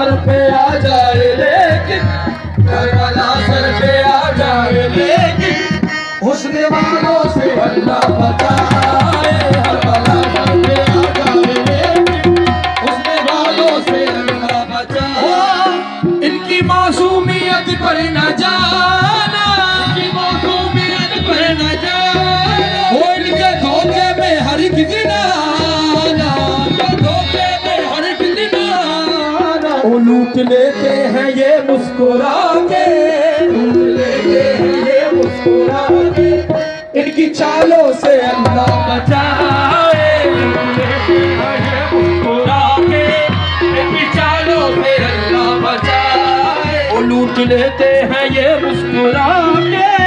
سر پہ آ جائے لیکن، کربلا سر پہ آ جائے لیکن حسن والوں سے اللہ بچائے کربلا سر پہ آ جائے لیکن حسن والوں سے اللہ ان کی معصومیت پر نہ جانا، ان کی معصومیت پر نہ جانا۔ وہ ان کے دھوکے میں ہر ایک وہ لوٹ لیتے ہیں یہ مسکرا کے لیتے ہیں یہ مسکرا کے ان کی چالوں سے اللہ بچائے، لوٹ لیتے ہیں یہ مسکرا کے ان کی چالوں سے اللہ بچائے۔ وہ لوٹ لیتے ہیں یہ مسکرا کے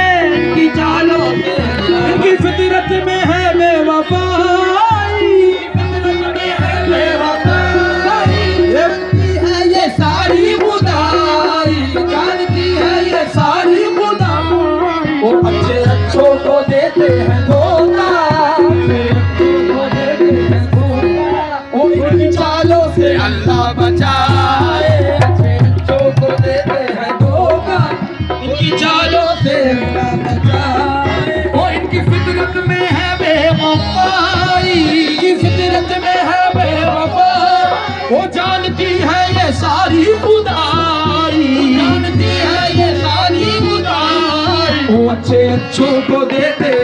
بچائے۔ اچھوں کو دیتے ہیں دھوکہ ان کی چالوں سے اللہ بچائے وہ ان کی فطرت میں ہے بے وفائی۔ ان کی فطرت میں ہے بے وفائی۔ وہ جانتی ہے یہ ساری خدائی۔ جانتی ہے یہ ساری خدائی۔ وہ اچھے اچھوں کو دیتے